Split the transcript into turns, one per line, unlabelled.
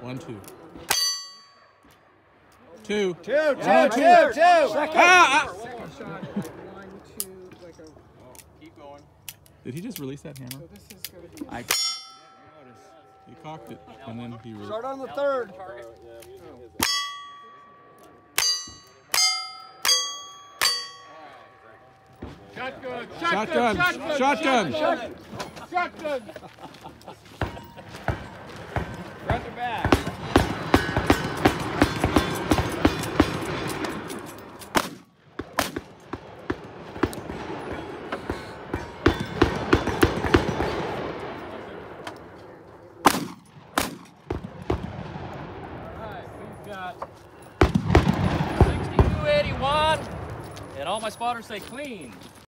One, two. Two.
Two, two,
One,
two,
two.
two.
Ah, ah.
Second shot. One, two, like a.
Keep going.
Did he just release that hammer?
So this is gonna be.
I. He cocked it, and then he. Re-
Start on the third.
Shotgun.
Shotgun. Shotgun.
Shotgun. Shotgun.
Front to back.
Alright, we've got 6281, and all my spotters say clean.